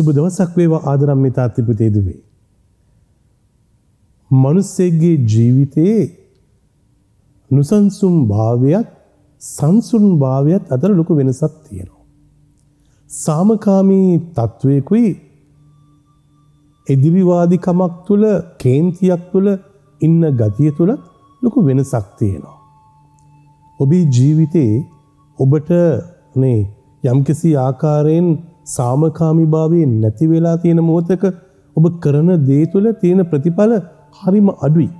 සුබ දවසක් වේවා ආදරම් මේ තාත්තිපතේදුවේ. මනුස්සෙක්ගේ ජීවිතයේ නුසන්සුම් භාවයක් සංසුන් භාවයක් අතර ලොකු වෙනසක් තියෙනවා. සාමකාමී තත්ත්වයකුයි එදිරිවාදිකමක් තුළ කේන්තියක් තුළ ඉන්න ගතිය තුළ ලොකු වෙනසක් තියෙනවා. ඔබේ ජීවිතයේ ඔබට නේ යම්කිසි ආකාරයෙන් සාමකාමී භාවයෙන් නැති වෙලා තියෙන මොහොතක ඔබ කරන දේ තුළ තියෙන ප්‍රතිඵල හරිම අඩුයි.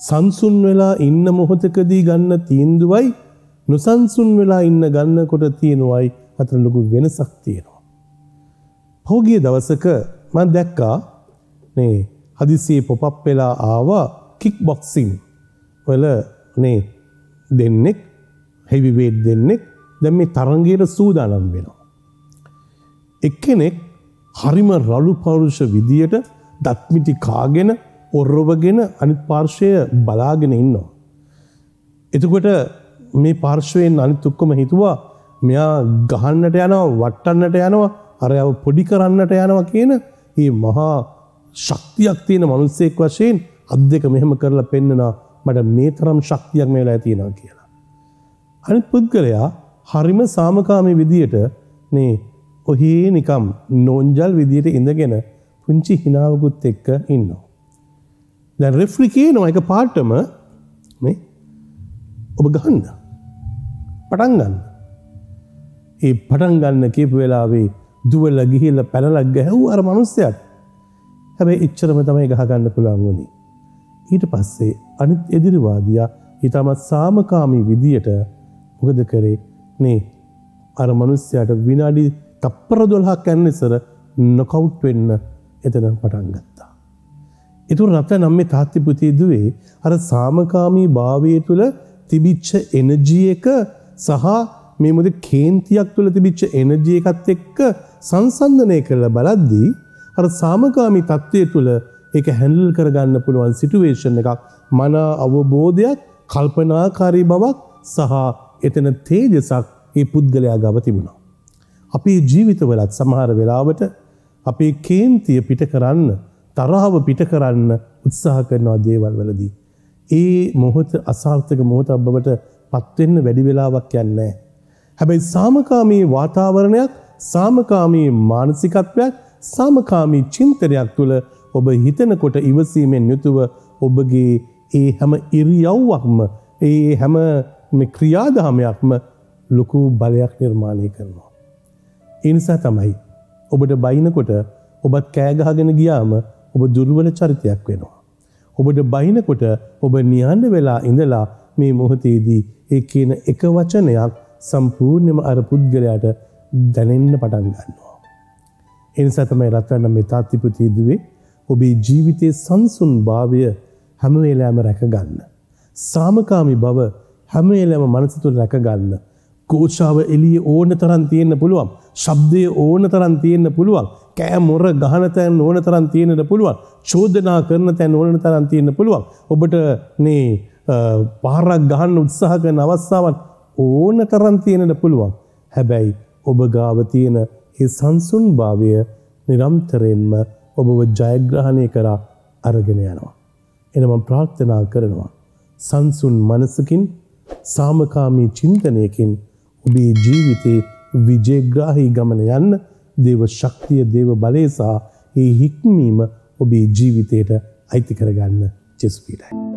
සංසුන් වෙලා ඉන්න මොහොතකදී ගන්න තීන්දුවයි නොසන්සුන් වෙලා ඉන්න ගන්නකොට තියෙනවයි අතර ලොකු වෙනසක් තියෙනවා. පෞගිය දවසක මන් දැක්කා මේ හදිසියේ පොපප් වෙලා ආවා කික් බොක්සිං වල නේ දෙන්නෙක් හෙවිවේට් දෙන්නෙක් දැන් මේ තරංගයට සූදානම් වෙනවා. එක්කෙනෙක් හරිම රළු පෞරුෂ විදියට දත්මිටි කාගෙන ඔර්රොවගෙන අනිත් පාර්ශවය බලාගෙන ඉන්නවා. එතකොට මේ පාර්ශවයෙන් අනිත් ඔක්කොම හිතුවා මෙයා ගහන්නට යනවා වට්ටන්නට යනවා අරයව පොඩි කරන්නට යනවා කියන ඒ මහා ශක්තියක් තියෙන මනුස්සෙක් වශයෙන් අත් දෙක මෙහෙම කරලා පෙන්නවා මට මේ තරම් ශක්තියක් මේ වෙලා තියෙනවා කියලා. අනිත් පුද්ගලයා හරිම සාමකාමී විදියට මේ ඔහේ නිකම් නෝන්ජල් විදියට ඉඳගෙන පුංචි හිනාවකුත් එක්ක ඉන්නවා. දැන් රෙෆ්රි කියනවා එක පාටම මේ ඔබ ගහන්න. පටන් ගන්න. ඒ පටන් ගන්න කියපු වෙලාවේ දුවල ගිහිල්ල පැනලක් ගැහැව් අර මනුස්සයක්. හැබැයි එච්චරම තමයි ගහගන්න පුළුවන් වුණේ. ඊට පස්සේ අනිත් එදිරිවාදියා ඊටමත් සාමකාමී විදියට මොකද කරේ නේ අර මනුස්්‍යයට විනාඩි තප්පර දොල්හක් ඇන්නෙසර නොකවුට් වෙන්න එතන පටන් ගත්තා. එතු රත නම් මේ තාත්තිපුතියදුවේ අර සාමකාමී භාවය තුළ තිබිච්ච එනජිය එක සහ මේ මුද කේන්තියක් තුළ තිබිච්ච එනජිය එකත් එක්ක සංසන්ධනය කරල බලද්දී අර සාමකාමී තත්ත්වය තුළ එක හැන්ල් කරගන්න පුළුවන් සිටුවේෂන් එකක් මනා අවබෝධයක් කල්පනාකාරී බවක් සහ එතන තේජසක් ඒ පුද්ගලයා ගව තිබුණා. අපේ ජීවිතවලත් සමහර වෙලාවට අපේ කේන්තිය පිට කරන්න තරාව පිට කරන්න උත්සාහ කරනවා දේවල් වලදී. ඒ මොහොත අසාර්ථක මොහොත බවට පත්වෙන්න වැඩි වෙලාවක් යන්නේ. හැබැයි සාමකාමී වාතාවරණයක් සාමකාමී මානසිකත්වයක් සාමකාමී චින්තනයක් තුළ ඔබ හිතනකොට ඉවසීමෙන් යුතුව ඔබගේ ඒ හැම ඉරියව්වක්ම ඒ හැම මේ ක්‍රියාදාමයක්ම ලොකු බලයක් නිර්මාණය කරනවා. එනිසා තමයි ඔබට බයිනකොට ඔබත් කෑගහගෙන ගියාම ඔබ දුර්වල චරිතයක් වෙනවා. ඔබට බයිනකොට ඔබ නියන්න වෙලා ඉඳලා මේ මොහොතේදී ඒ කියන එක වචනයක් සම්පූර්ණයම අර පුද්ගලයාට දැනෙන්න පටන් ගන්නවා. එනිසා තමයි රත්වන්න මේ තාත්තිපතියදුවේ ඔබේ ජීවිතයේ සංසුන් භාවය හැමවෙලාම රැකගන්න. සාමකාමි බව හැමේලම මනස තුළ රැකගන්න. කෝෂාව එලිය ඕන තරන් තියෙන්න්න පුළුවන්. ශබ්දය ඕන තරන් තියෙන්න්න පුළුවන්. කෑ මොර ගහන තැන් ඕන තරන් තියෙනට පුළුවන්. චෝදනා කරන තැන් ඕන තරන් තියෙන්න්න පුළුවන්. ඔබට නේ පාරක් ගහන්න උත්සාහ කරන අවස්ථාවත් ඕන තරන් තියෙනට පුළුවන්. හැබැයි ඔබ ගාව තියෙන ඒ සංසුන් භාවය නිරම්තරයෙන්ම ඔබව ජයග්‍රහණය කරා අරගෙන යනවා. එනම ප්‍රාර්ථනා කරනවා. සංසුන් මනසකින් සාමකාමී චින්තනයකින් ඔබේ ජීවිතේ විජයග්‍රාහී ගමන යන්න දේව ශක්තිය දේව බලයසා ඒ හික්මීම ඔබේ ජීවිතයට අයිති කරගන්න චෙස්පීටයි.